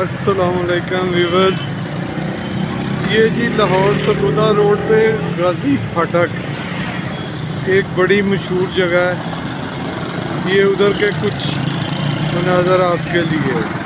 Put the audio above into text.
असलकम व्यूवर्स। ये जी लाहौर सकुदा रोड पे गाजी फाटक। एक बड़ी मशहूर जगह है। ये उधर के कुछ मनाजर आपके लिए।